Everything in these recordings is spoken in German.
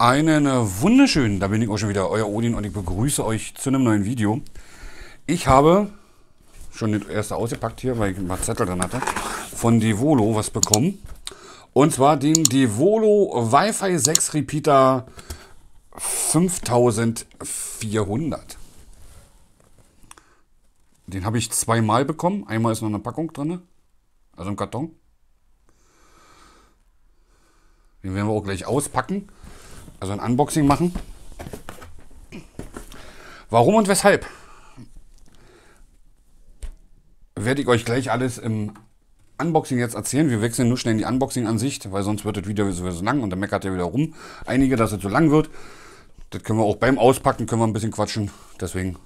Einen wunderschönen, da bin ich auch schon wieder, euer Odin und ich begrüße euch zu einem neuen Video. Ich habe schon das erste ausgepackt hier, weil ich ein paar Zettel drin hatte, von Devolo was bekommen. Und zwar den Devolo Wi-Fi 6 Repeater 5400. Den habe ich zweimal bekommen. Einmal ist noch eine Packung drin, also im Karton. Den werden wir auch gleich auspacken also ein Unboxing machen. Warum und weshalb? Werde ich euch gleich alles im Unboxing jetzt erzählen. Wir wechseln nur schnell in die Unboxing-Ansicht, weil sonst wird das Video so lang und dann meckert er wieder rum. Einige, dass es so lang wird. Das können wir auch beim Auspacken, können wir ein bisschen quatschen. Deswegen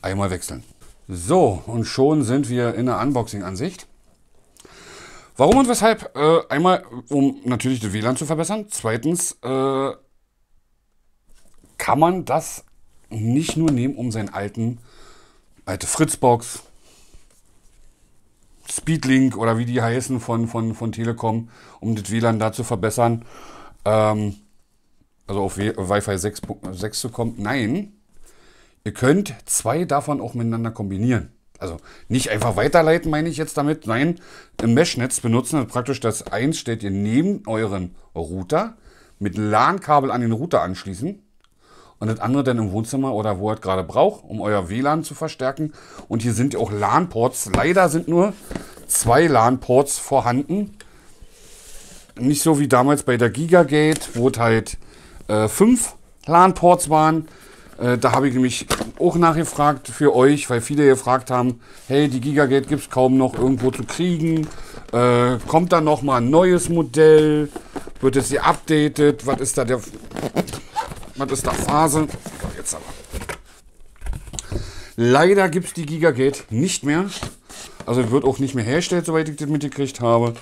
einmal wechseln. So, und schon sind wir in der Unboxing-Ansicht. Warum und weshalb? Äh, einmal, um natürlich das WLAN zu verbessern. Zweitens, äh, kann man das nicht nur nehmen, um seinen alten, alte Fritzbox, Speedlink oder wie die heißen von, von, von Telekom, um das WLAN da zu verbessern, ähm, also auf Wi-Fi 6, 6 zu kommen. Nein, ihr könnt zwei davon auch miteinander kombinieren. Also nicht einfach weiterleiten, meine ich jetzt damit. Nein, im Mesh-Netz benutzen. Also praktisch das eins stellt ihr neben euren Router mit LAN-Kabel an den Router anschließen und das andere dann im Wohnzimmer oder wo ihr gerade braucht, um euer WLAN zu verstärken. Und hier sind auch LAN-Ports. Leider sind nur zwei LAN-Ports vorhanden. Nicht so wie damals bei der Gigagate, wo es halt äh, fünf LAN-Ports waren. Äh, da habe ich nämlich auch nachgefragt für euch, weil viele gefragt haben, hey, die Gigagate gibt es kaum noch irgendwo zu kriegen. Äh, kommt da noch mal ein neues Modell? Wird es geupdatet? Was ist da der was ist da Phase? Jetzt aber. Leider gibt es die Gigagate nicht mehr. Also wird auch nicht mehr hergestellt, soweit ich das mitgekriegt habe.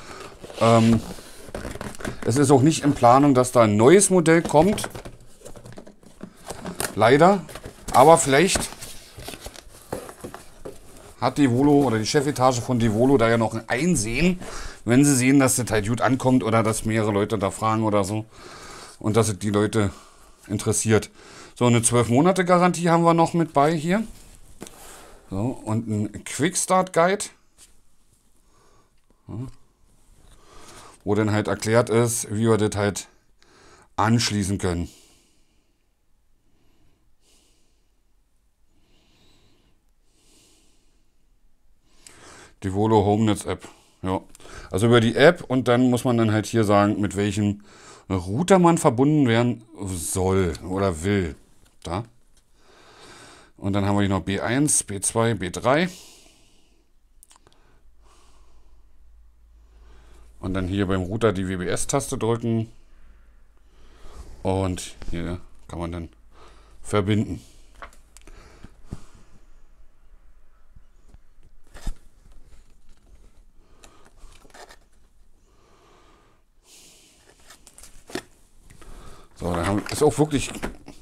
Ähm, es ist auch nicht in Planung, dass da ein neues Modell kommt. Leider. Aber vielleicht hat die Volo oder die Chefetage von Devolo da ja noch ein Einsehen, wenn sie sehen, dass das halt gut ankommt oder dass mehrere Leute da fragen oder so. Und dass die Leute interessiert. So, eine 12 Monate Garantie haben wir noch mit bei hier. So, und ein Quick Start Guide. Wo dann halt erklärt ist, wie wir das halt anschließen können. Die Volo HomeNets App. Ja. Also über die App und dann muss man dann halt hier sagen, mit welchem Router man verbunden werden soll oder will. Da. Und dann haben wir hier noch B1, B2, B3. Und dann hier beim Router die WBS-Taste drücken. Und hier kann man dann verbinden. Haben, ist auch wirklich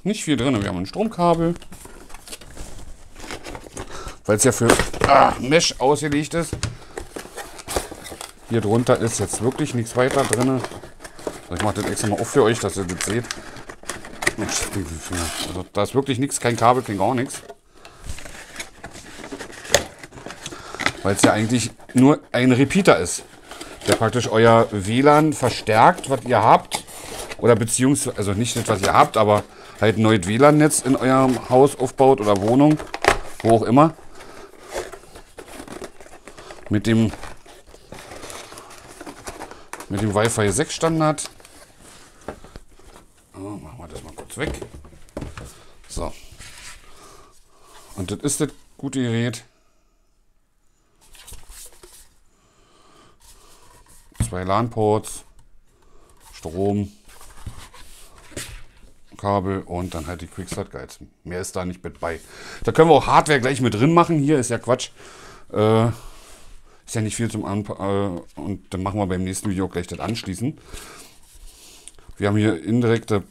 nicht viel drin. Wir haben ein Stromkabel. Weil es ja für ah, Mesh ausgelegt ist. Hier drunter ist jetzt wirklich nichts weiter drin. Also ich mache das extra mal auf für euch, dass ihr das seht. Also da ist wirklich nichts, kein Kabel, kein gar nichts. Weil es ja eigentlich nur ein Repeater ist, der praktisch euer WLAN verstärkt, was ihr habt oder beziehungsweise, also nicht das, was ihr habt, aber halt ein neues WLAN-Netz in eurem Haus aufbaut oder Wohnung, wo auch immer. Mit dem, mit dem Wi-Fi 6 Standard. Oh, machen wir das mal kurz weg. So. Und das ist das gute Gerät. Zwei LAN-Ports, Strom, Kabel und dann halt die Quickstart Guides. Mehr ist da nicht mit bei. Da können wir auch Hardware gleich mit drin machen. Hier ist ja Quatsch. Äh, ist ja nicht viel zum Anp äh, und dann machen wir beim nächsten Video gleich das anschließen. Wir haben hier indirekte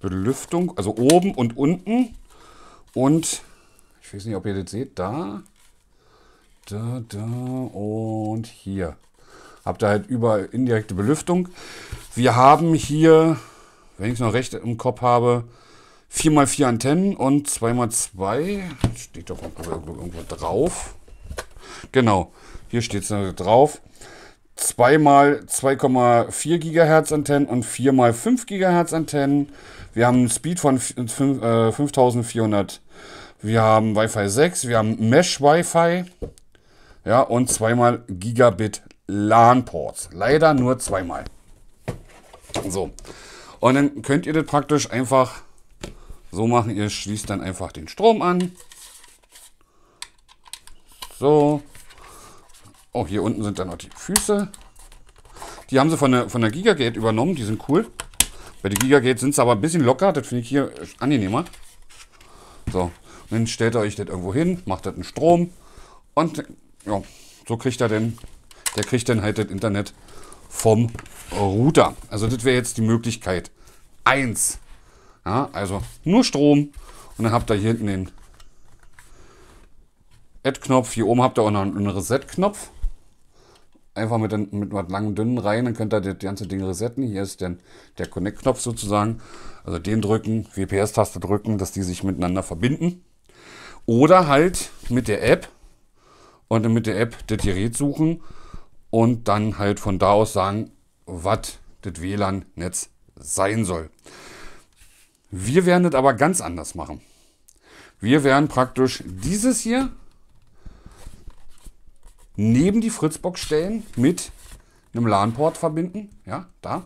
Belüftung, also oben und unten. Und ich weiß nicht, ob ihr das seht, da, da, da und hier. Habt ihr halt überall indirekte Belüftung. Wir haben hier wenn ich es noch recht im Kopf habe, 4x4 Antennen und 2x2. Steht doch irgendwo drauf. Genau, hier steht es drauf. 2 x 2,4 GHz Antennen und 4 x 5 GHz Antennen. Wir haben einen Speed von 5400. Äh, wir haben Wi-Fi 6, wir haben Mesh Wi-Fi. Ja, und zweimal Gigabit LAN-Ports. Leider nur zweimal. So. Und dann könnt ihr das praktisch einfach so machen. Ihr schließt dann einfach den Strom an. So. Oh, hier unten sind dann noch die Füße. Die haben sie von der, von der Gigagate übernommen. Die sind cool. Bei der Gigagate sind sie aber ein bisschen locker. Das finde ich hier angenehmer. So. Und dann stellt ihr euch das irgendwo hin, macht das einen Strom. Und ja, so kriegt er denn, der kriegt dann halt das Internet vom Router. Also das wäre jetzt die Möglichkeit 1. Ja, also nur Strom und dann habt ihr hier hinten den Add-Knopf. Hier oben habt ihr auch noch einen Reset-Knopf. Einfach mit, den, mit was langen, dünnen rein, dann könnt ihr das ganze Ding resetten. Hier ist der, der Connect-Knopf sozusagen. Also den drücken, WPS-Taste drücken, dass die sich miteinander verbinden. Oder halt mit der App und mit der App das Gerät suchen und dann halt von da aus sagen, was das WLAN-Netz sein soll. Wir werden das aber ganz anders machen. Wir werden praktisch dieses hier neben die Fritzbox stellen mit einem LAN-Port verbinden. Ja, da.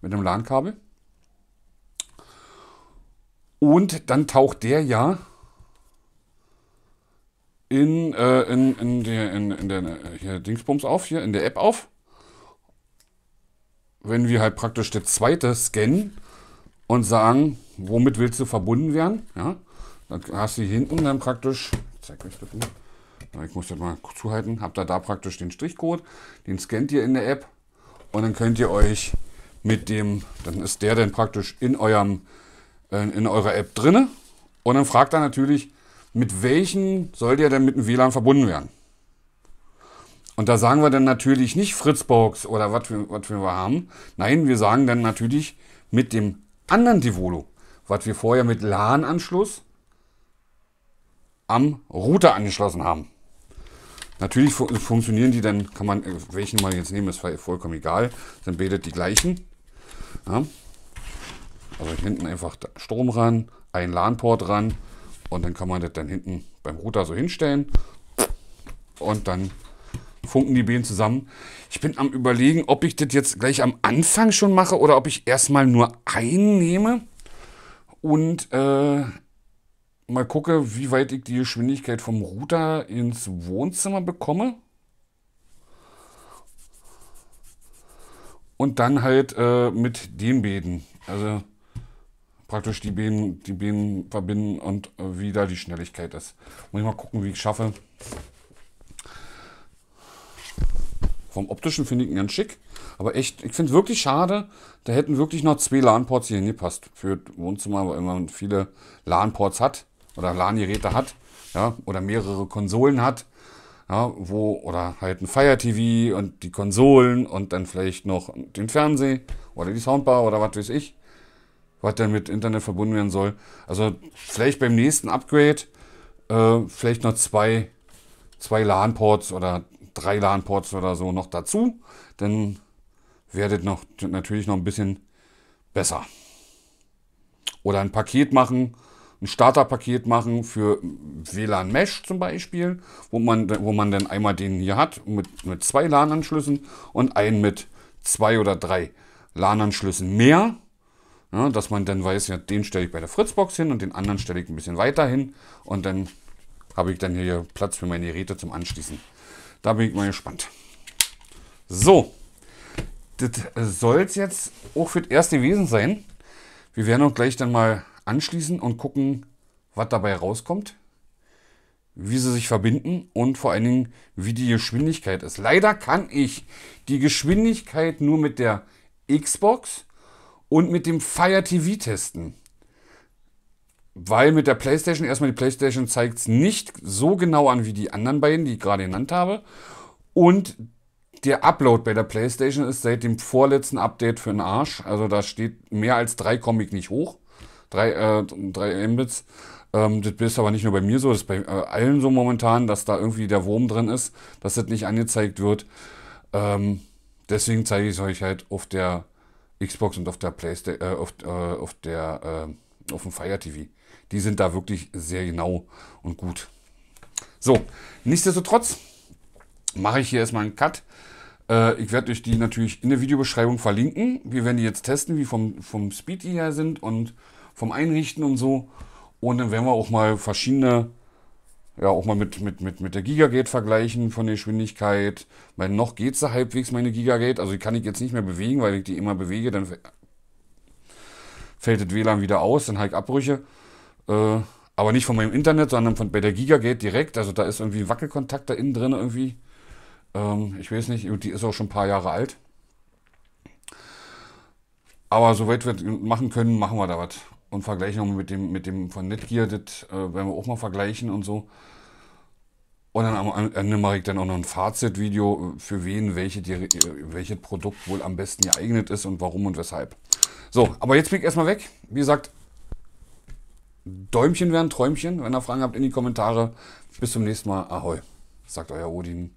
Mit einem LAN-Kabel. Und dann taucht der ja in, äh, in, in, der, in, in der hier Dingsbums auf, hier in der App auf. Wenn wir halt praktisch der zweite scannen und sagen, womit willst du verbunden werden, ja, dann hast du hier hinten dann praktisch, zeig euch das mal, ich muss das mal zuhalten, habt ihr da praktisch den Strichcode, den scannt ihr in der App und dann könnt ihr euch mit dem, dann ist der dann praktisch in eurem, äh, in eurer App drinne und dann fragt er natürlich, mit welchen soll der denn mit dem WLAN verbunden werden? Und da sagen wir dann natürlich nicht Fritzbox oder was wir, was wir haben. Nein, wir sagen dann natürlich mit dem anderen Devolo, was wir vorher mit LAN-Anschluss am Router angeschlossen haben. Natürlich fu funktionieren die dann, kann man, welchen man jetzt nehmen, ist vollkommen egal, sind beide die gleichen. Ja. Also hinten einfach Strom ran, ein LAN-Port ran und dann kann man das dann hinten beim Router so hinstellen und dann funken die Bienen zusammen. Ich bin am überlegen, ob ich das jetzt gleich am Anfang schon mache oder ob ich erstmal nur einnehme und äh, mal gucke, wie weit ich die Geschwindigkeit vom Router ins Wohnzimmer bekomme. Und dann halt äh, mit den Bäden. Also praktisch die Bienen, die Bienen verbinden und äh, wie da die Schnelligkeit ist. Muss ich mal gucken, wie ich schaffe. Vom optischen finde ich ihn ganz schick. Aber echt, ich finde es wirklich schade. Da hätten wirklich noch zwei LAN-Ports hier hingepasst. Für Wohnzimmer, weil man viele LAN-Ports hat oder LAN-Geräte hat. Ja, oder mehrere Konsolen hat. Ja, wo, oder halt ein Fire TV und die Konsolen und dann vielleicht noch den Fernseher oder die Soundbar oder was weiß ich was dann mit Internet verbunden werden soll. Also vielleicht beim nächsten Upgrade äh, vielleicht noch zwei, zwei LAN-Ports oder drei LAN-Ports oder so noch dazu. Dann werdet noch natürlich noch ein bisschen besser. Oder ein Paket machen, ein Starterpaket machen für WLAN Mesh zum Beispiel, wo man, wo man dann einmal den hier hat mit, mit zwei LAN-Anschlüssen und einen mit zwei oder drei LAN-Anschlüssen mehr ja, dass man dann weiß, ja, den stelle ich bei der Fritzbox hin und den anderen stelle ich ein bisschen weiter hin und dann habe ich dann hier Platz für meine Geräte zum Anschließen. Da bin ich mal gespannt. So, das soll es jetzt auch für das erste gewesen sein. Wir werden auch gleich dann mal anschließen und gucken, was dabei rauskommt, wie sie sich verbinden und vor allen Dingen, wie die Geschwindigkeit ist. Leider kann ich die Geschwindigkeit nur mit der Xbox und mit dem Fire TV testen. Weil mit der PlayStation, erstmal die PlayStation zeigt es nicht so genau an wie die anderen beiden, die ich gerade genannt habe. Und Der Upload bei der Playstation ist seit dem vorletzten Update für den Arsch. Also da steht mehr als 3 Comic nicht hoch. 3, äh, 3 Mbits. Ähm, das ist aber nicht nur bei mir so, das ist bei äh, allen so momentan, dass da irgendwie der Wurm drin ist, dass das nicht angezeigt wird. Ähm, deswegen zeige ich es euch halt auf der Xbox und auf der Playstation, äh, auf, äh, auf der, äh, auf dem Fire TV. Die sind da wirklich sehr genau und gut. So, nichtsdestotrotz mache ich hier erstmal einen Cut. Äh, ich werde euch die natürlich in der Videobeschreibung verlinken. Wir werden die jetzt testen, wie vom, vom Speed die her sind und vom Einrichten und so. Und dann werden wir auch mal verschiedene, ja, auch mal mit, mit, mit, mit der Gigagate vergleichen von der Geschwindigkeit. Weil noch geht sie halbwegs meine Gigagate. Also die kann ich jetzt nicht mehr bewegen, weil ich die immer bewege, dann fällt das WLAN wieder aus, dann ich Abbrüche. Äh, aber nicht von meinem Internet, sondern von, bei der Gigagate direkt. Also da ist irgendwie ein Wackelkontakt da innen drin irgendwie. Ähm, ich weiß nicht, die ist auch schon ein paar Jahre alt. Aber soweit wir machen können, machen wir da was. Und vergleichen auch mit dem, mit dem von Netgear, das äh, werden wir auch mal vergleichen und so. Und dann am Ende mache ich dann auch noch ein Fazitvideo, für wen welche, welches Produkt wohl am besten geeignet ist und warum und weshalb. So, aber jetzt bin ich erstmal weg. Wie gesagt, Däumchen wären Träumchen. Wenn ihr Fragen habt, in die Kommentare. Bis zum nächsten Mal. Ahoi, sagt euer Odin.